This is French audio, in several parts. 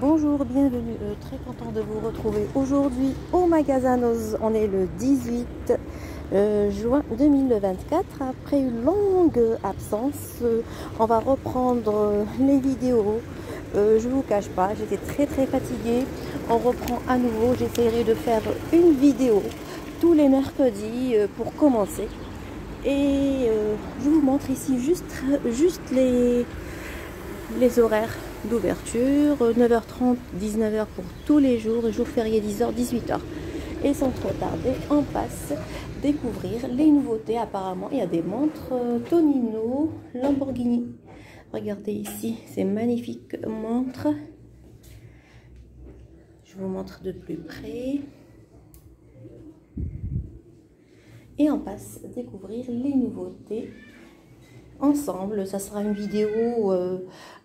Bonjour, bienvenue, euh, très content de vous retrouver aujourd'hui au magasin. On est le 18 euh, juin 2024. Après une longue absence, euh, on va reprendre les vidéos. Je vous cache pas, j'étais très très fatiguée. On reprend à nouveau. J'essaierai de faire une vidéo tous les mercredis pour commencer. Et je vous montre ici juste, les horaires d'ouverture. 9h30, 19h pour tous les jours. Jour férié 10h, 18h. Et sans trop tarder, on passe découvrir les nouveautés. Apparemment, il y a des montres euh, Tonino, Lamborghini. Regardez ici, ces magnifiques montres. Je vous montre de plus près. Et on passe découvrir les nouveautés ensemble. Ça sera une vidéo euh,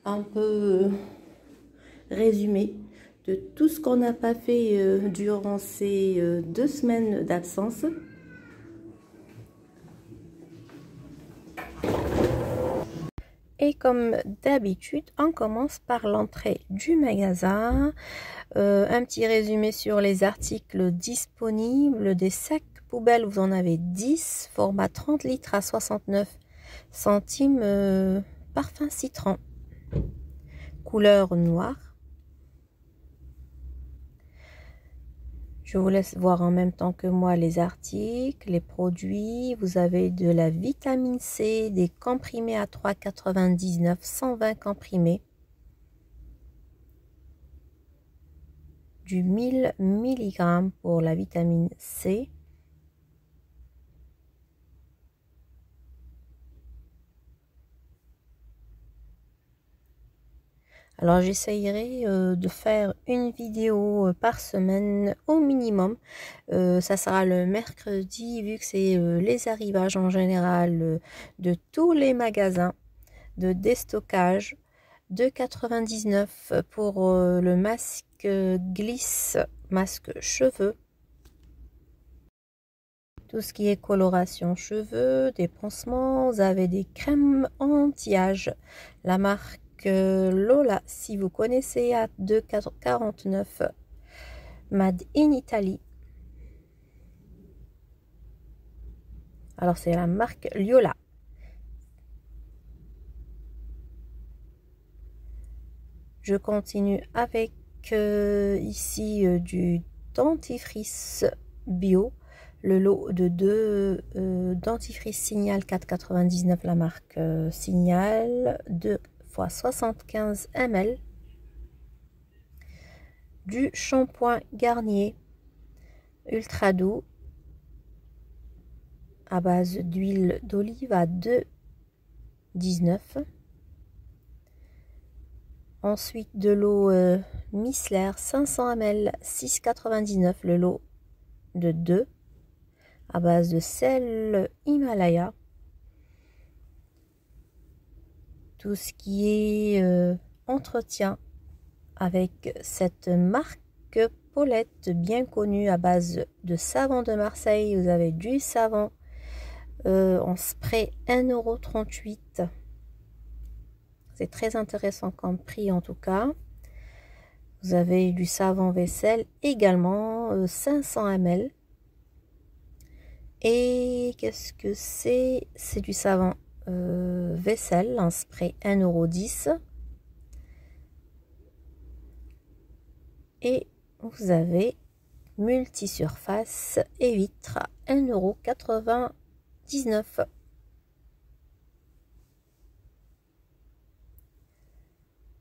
un peu résumée de tout ce qu'on n'a pas fait euh, durant ces euh, deux semaines d'absence. Et comme d'habitude, on commence par l'entrée du magasin. Euh, un petit résumé sur les articles disponibles. Des sacs poubelles, vous en avez 10. Format 30 litres à 69 centimes. Euh, parfum citron. Couleur noire. Je vous laisse voir en même temps que moi les articles, les produits. Vous avez de la vitamine C, des comprimés à 3,99, 120 comprimés. Du 1000 mg pour la vitamine C. Alors j'essayerai euh, de faire une vidéo euh, par semaine au minimum. Euh, ça sera le mercredi vu que c'est les arrivages en général de tous les magasins de déstockage. 2,99 pour euh, le masque glisse, masque cheveux. Tout ce qui est coloration cheveux, des pansements, vous avez des crèmes anti-âge. La marque Lola, si vous connaissez, à 2,49 Made in Italy. Alors, c'est la marque Liola. Je continue avec euh, ici euh, du dentifrice bio. Le lot de deux euh, dentifrice Signal 4,99 la marque euh, Signal. 2 fois 75 ml. Du shampoing Garnier ultra doux à base d'huile d'olive à 2,19. Ensuite de l'eau euh, Missler 500 ml 6,99 le lot de 2 à base de sel Himalaya. Tout ce qui est euh, entretien avec cette marque Paulette bien connue à base de savon de Marseille. Vous avez du savon euh, en spray 1,38€. C'est très intéressant comme prix en tout cas. Vous avez du savon vaisselle également euh, 500 ml. Et qu'est-ce que c'est? C'est du savon euh, vaisselle en spray 1,10€. Et vous avez multisurface et vitre 1,99€.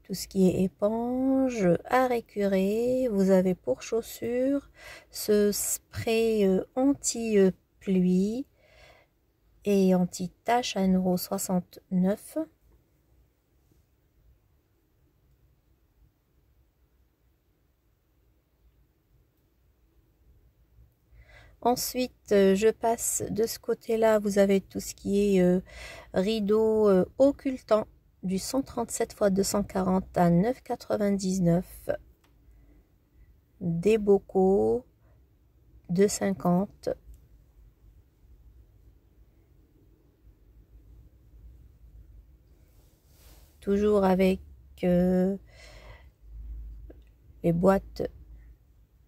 Tout ce qui est éponge, à récurer, vous avez pour chaussures ce spray euh, anti-pluie et anti-tache à 1,69€. Ensuite, euh, je passe de ce côté-là, vous avez tout ce qui est euh, rideau euh, occultant du 137 x 240 à 9,99. Des bocaux, 2,50. Toujours avec euh, les boîtes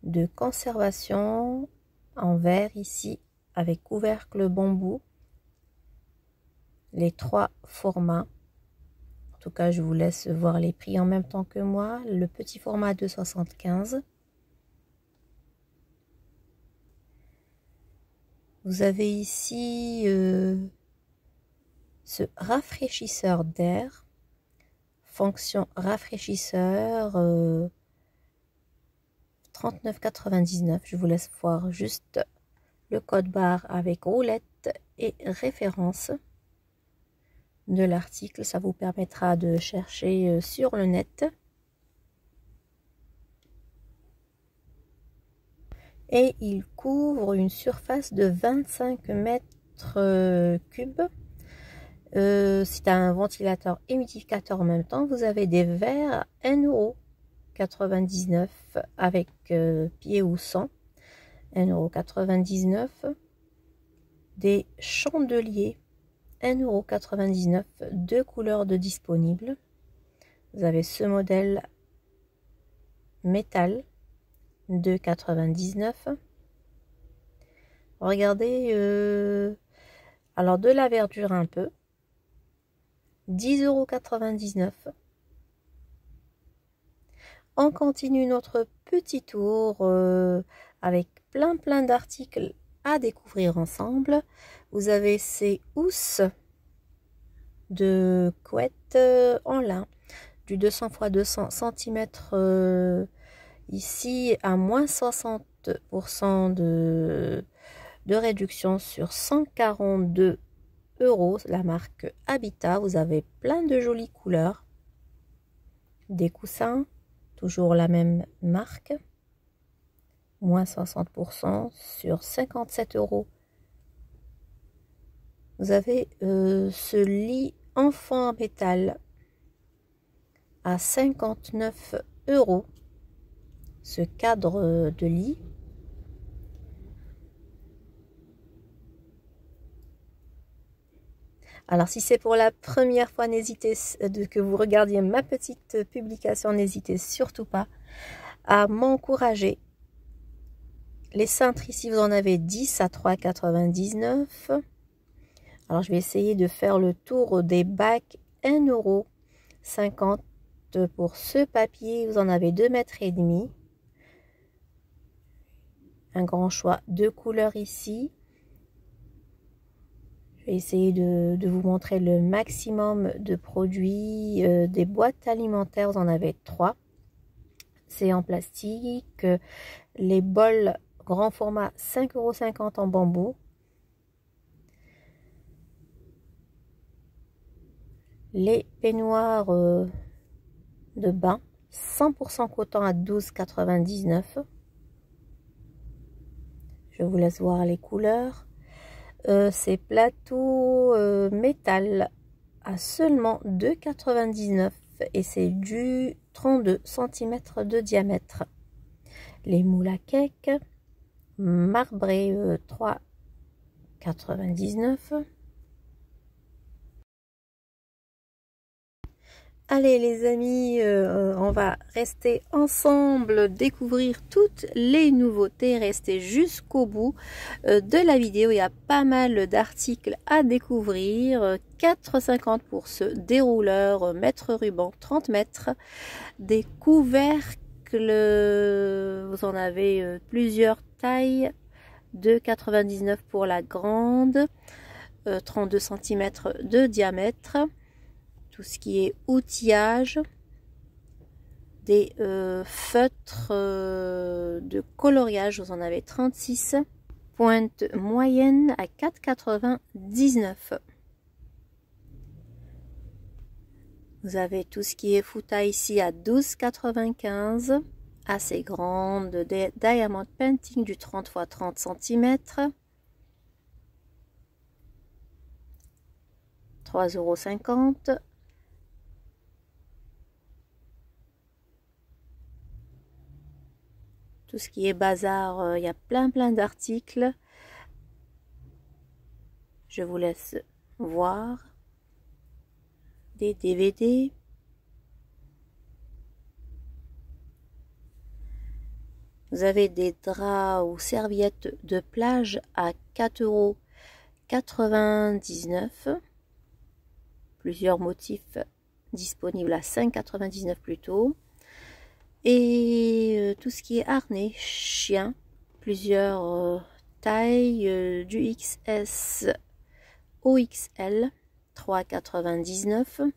de conservation en verre ici avec couvercle bambou. Les trois formats. En tout cas, je vous laisse voir les prix en même temps que moi. Le petit format de 75. Vous avez ici euh, ce rafraîchisseur d'air. Fonction rafraîchisseur. Euh, 39,99. Je vous laisse voir juste le code barre avec roulette et référence de l'article. Ça vous permettra de chercher euh, sur le net. Et il couvre une surface de 25 mètres euh, c'est un ventilateur humidificateur en même temps. Vous avez des verres 1 euro 99 avec euh, pied ou sang. 1,99€. Des chandeliers. 1,99€. Deux couleurs de disponibles. Vous avez ce modèle métal. 2,99€. Regardez. Euh, alors de la verdure un peu. 10,99€. On continue notre petit tour euh, avec plein plein d'articles à découvrir ensemble. Vous avez ces housses de couette euh, en lin du 200 x 200 cm ici à moins 60% de, de réduction sur 142 la marque Habitat vous avez plein de jolies couleurs des coussins toujours la même marque, moins 60% sur 57 euros. Vous avez euh, ce lit enfant en métal à 59 euros. Ce cadre de lit Alors si c'est pour la première fois, n'hésitez que vous regardiez ma petite publication, n'hésitez surtout pas à m'encourager. Les cintres ici, vous en avez 10 à 3,99. Alors je vais essayer de faire le tour des bacs 1,50€ pour ce papier. Vous en avez 2 mètres et demi. Un grand choix de couleurs ici. Je essayer de, vous montrer le maximum de produits. Euh, des boîtes alimentaires, vous en avez trois. C'est en plastique. Les bols grand format 5,50€ en bambou. Les peignoirs euh, de bain 100% coton à 12,99. Je vous laisse voir les couleurs. Euh, ces plateaux euh, métal à seulement 2,99 et c'est du 32 cm de diamètre. Les moules à cake marbrés 3,99 Allez les amis, euh, on va rester ensemble, découvrir toutes les nouveautés, rester jusqu'au bout euh, de la vidéo. Il y a pas mal d'articles à découvrir. 4,50 pour ce dérouleur mètre ruban 30 mètres. Des couvercles, vous en avez euh, plusieurs tailles. 2,99 pour la grande, 32 cm de diamètre tout ce qui est outillage, des euh, feutres euh, de coloriage, vous en avez 36, pointe moyenne à 4,99. Vous avez tout ce qui est fouta ici à 12,95, assez grande, des diamond painting du 30 x 30 cm. 3,50 tout ce qui est bazar, euh, il y a plein plein d'articles. Je vous laisse voir des DVD. Vous avez des draps ou serviettes de plage à 4,99 euros. Plusieurs motifs disponibles à 5,99 plutôt. Et euh, tout ce qui est harnais, chien, plusieurs euh, tailles, euh, du XS au XL, 3,99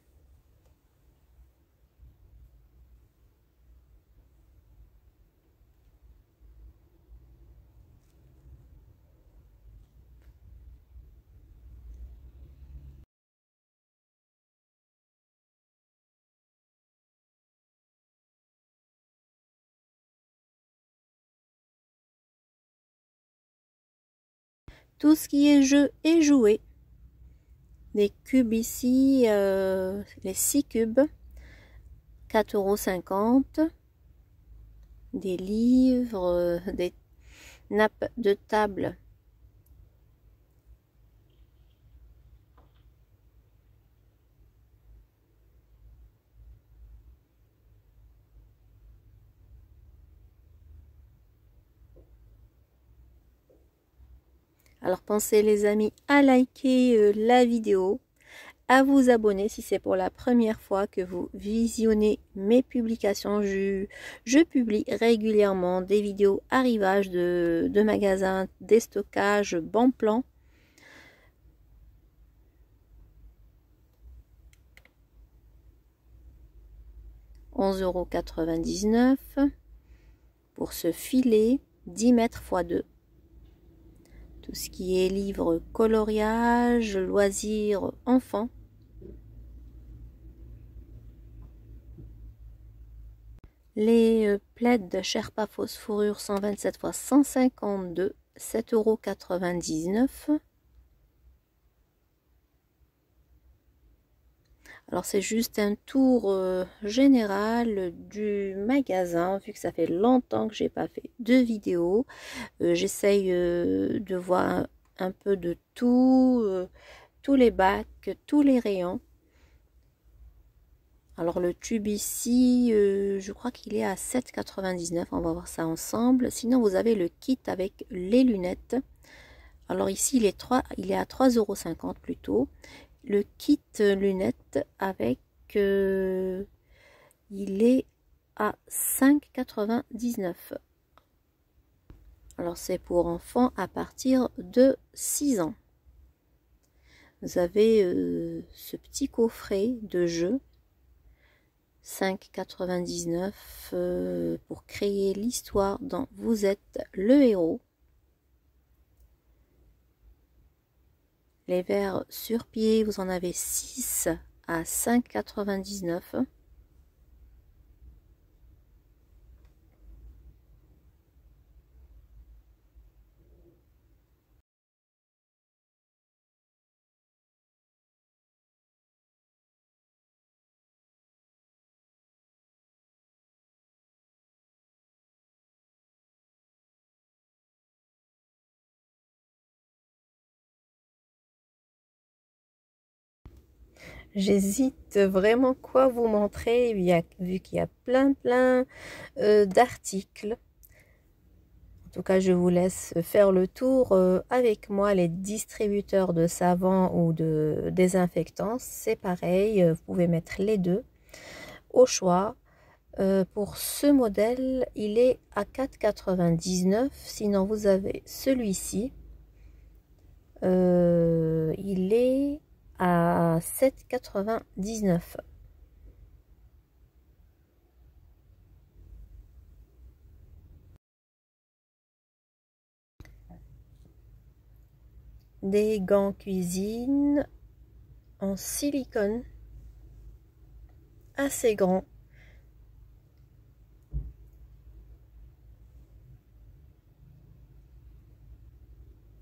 tout ce qui est jeu et jouet. Des cubes ici, euh, les 6 cubes, 4,50€. Des livres, euh, des nappes de table Alors pensez les amis à liker euh, la vidéo, à vous abonner si c'est pour la première fois que vous visionnez mes publications. Je, publie régulièrement des vidéos arrivage de, de magasins, des stockages, bon plan. euros pour ce filet 10 mètres x 2 tout ce qui est livre coloriage, loisirs enfants. Les euh, plaids de Sherpa Fourrure 127 x 152, 7,99 euros. Alors c'est juste un tour euh, général du magasin, vu que ça fait longtemps que j'ai pas fait de vidéo. Euh, j'essaye euh, de voir un, peu de tout, tous les bacs, tous les rayons. Alors le tube ici, je crois qu'il est à 7,99. On va voir ça ensemble. Sinon vous avez le kit avec les lunettes. Alors ici il est, 3, il est à 3,50€ plutôt le kit lunettes avec euh, il est à 5,99 alors c'est pour enfants à partir de 6 ans. Vous avez euh, ce petit coffret de jeu 5,99 euh, pour créer l'histoire dont vous êtes le héros Les verres sur pied, vous en avez 6 à 5,99. J'hésite vraiment quoi vous montrer, vu qu'il y a plein plein euh, d'articles. En tout cas, je vous laisse faire le tour euh, avec moi. Les distributeurs de savon ou de désinfectants, c'est pareil. Euh, vous pouvez mettre les deux au choix. pour ce modèle, il est à 4,99. Sinon, vous avez celui-ci. il est à 7,99. Des gants cuisine en silicone assez grands.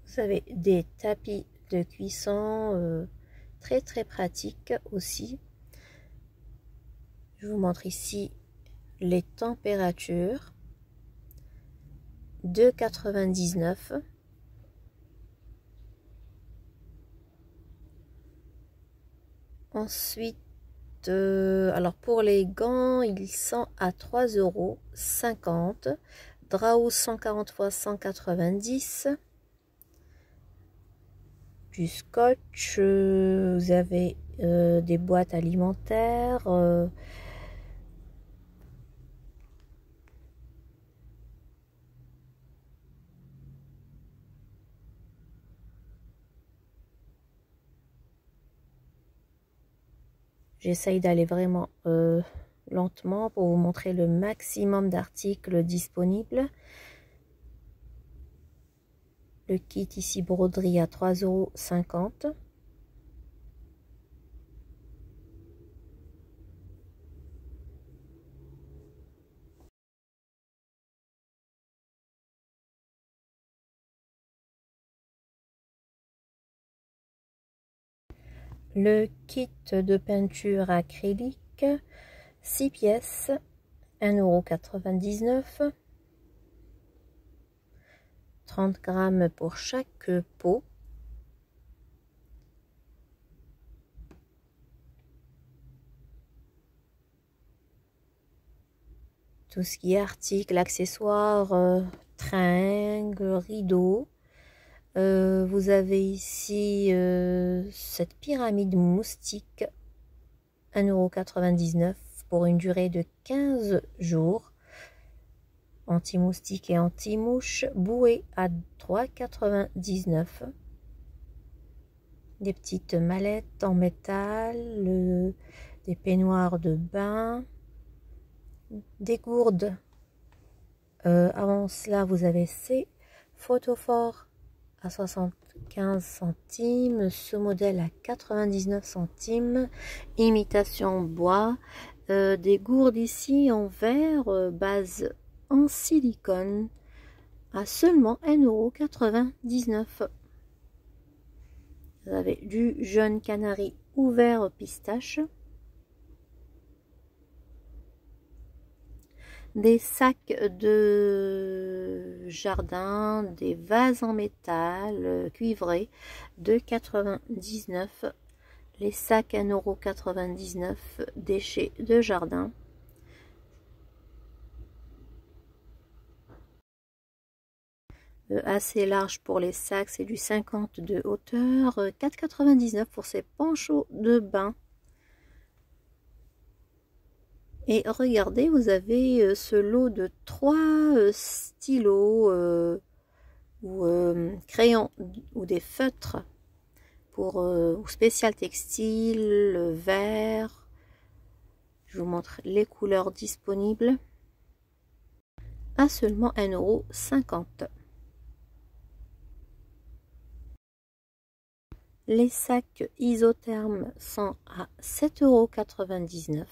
Vous avez des tapis de cuisson euh, très pratique aussi. Je vous montre ici les températures. 2,99. Ensuite, euh, alors pour les gants, ils sont à 3,50 euros Draus 140 x 190. Du scotch. Euh, vous avez euh, des boîtes alimentaires. Euh, J'essaye d'aller vraiment lentement pour vous montrer le maximum d'articles disponibles. Le kit ici broderie à 3,50 euros. Le kit de peinture acrylique 6 pièces, 1,99€. 30 grammes pour chaque pot. Tout ce qui est articles, accessoires, euh, tringles, rideaux. Euh, vous avez ici euh, cette pyramide moustique, 1,99€ pour une durée de 15 jours. Anti-moustique et anti-mouche, bouée à 3,99. Des petites mallettes en métal, des peignoirs de bain, des gourdes. Euh, avant cela, vous avez ces photophores à 75 centimes, ce modèle à 99 centimes, imitation bois, euh, des gourdes ici en verre, euh, base en silicone, à seulement 1,99€. Vous avez du jeune canari ouvert pistache. Des sacs de jardin, des vases en métal cuivrés de 99 les sacs 1,99€ déchets de jardin. Assez large pour les sacs, c'est du 50 de hauteur, 4,99€ euh, pour ces panchots de bain. Et regardez, vous avez euh, ce lot de trois stylos ou crayons ou des feutres pour euh, spécial textile, vert. Je vous montre les couleurs disponibles à seulement 1,50€. Les sacs isothermes sont à 7,99€.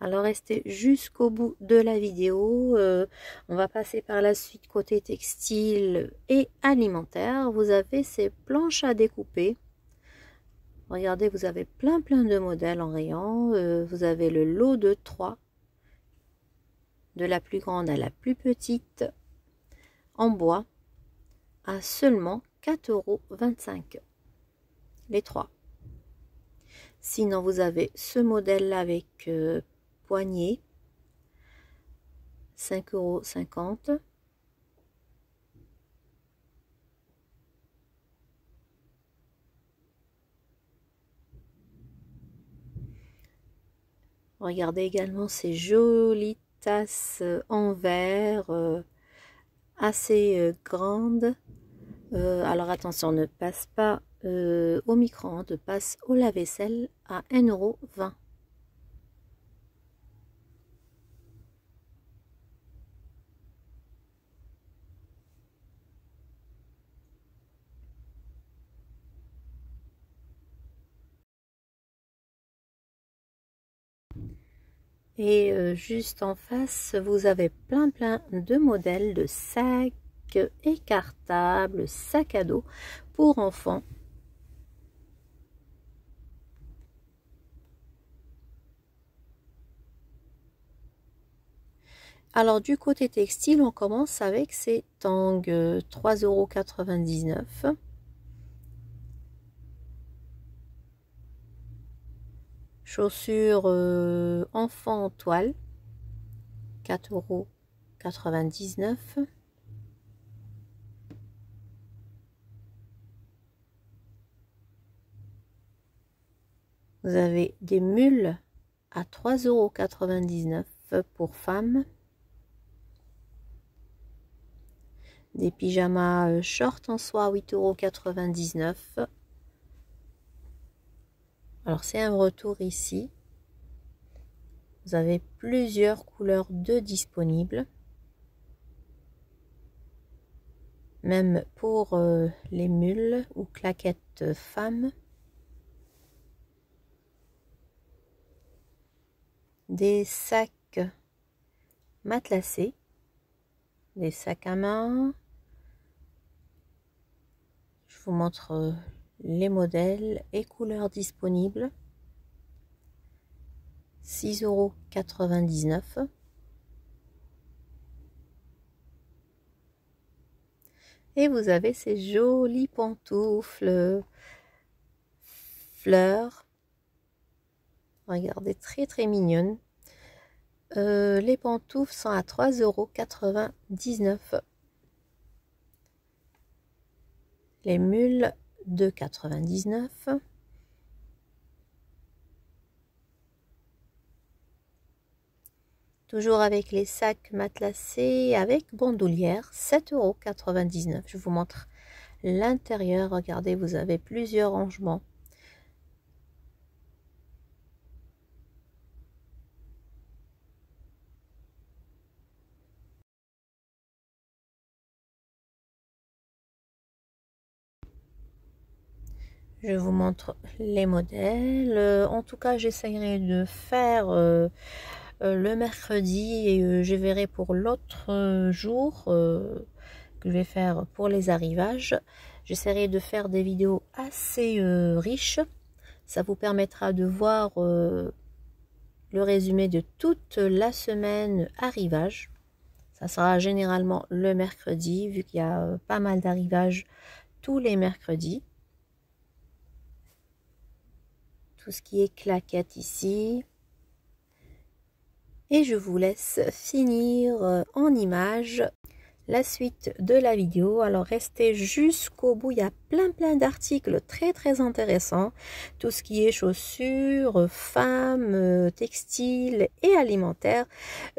Alors restez jusqu'au bout de la vidéo. Euh, on va passer par la suite côté textile et alimentaire. Vous avez ces planches à découper. Regardez, vous avez plein plein de modèles en rayon. Euh, vous avez le lot de 3. De la plus grande à la plus petite. En bois. À seulement 4,25 euros. Les trois. Sinon, vous avez ce modèle-là avec euh, poignée, 5,50 euros. Regardez également ces jolies tasses en verre euh, assez euh, grandes. Euh, alors attention, ne passe pas au micro-ondes, passe au lave-vaisselle à 1,20€. Et euh, juste en face, vous avez plein plein de modèles de sacs écartables, sacs à dos pour enfants. Alors du côté textile, on commence avec ces tangs 3,99€. Chaussures euh, enfant en toile, 4,99€. Vous avez des mules à 3,99€ pour femmes. Des pyjamas euh, short en soie à 8,99€. Alors c'est un retour ici. Vous avez plusieurs couleurs de disponibles. Même pour euh, les mules ou claquettes femmes. Des sacs matelassés. Des sacs à main vous montre euh, les modèles et couleurs disponibles. 6,99€. Et vous avez ces jolies pantoufles fleurs. Regardez, très très mignonnes. Euh, les pantoufles sont à 3,99€. les mules de 99 Toujours avec les sacs matelassés avec bandoulière, 7,99€. Je vous montre l'intérieur. Regardez, vous avez plusieurs rangements. Je vous montre les modèles. Euh, en tout cas, j'essayerai de faire euh, euh, le mercredi et je verrai pour l'autre jour que je vais faire pour les arrivages. J'essaierai de faire des vidéos assez riches. Ça vous permettra de voir le résumé de toute la semaine arrivage. Ça sera généralement le mercredi, vu qu'il y a pas mal d'arrivages tous les mercredis. Ce qui est claquette ici. Et je vous laisse finir euh, en image la suite de la vidéo. Alors restez jusqu'au bout, il y a plein plein d'articles très très intéressants. Tout ce qui est chaussures, femmes, euh, textiles et alimentaires.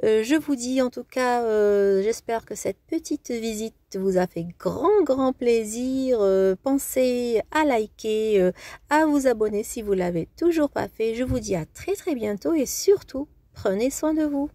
Euh, je vous dis en tout cas, euh, j'espère que cette petite visite vous a fait grand grand plaisir. pensez à liker, à vous abonner si vous l'avez toujours pas fait. Je vous dis à très très bientôt et surtout, prenez soin de vous.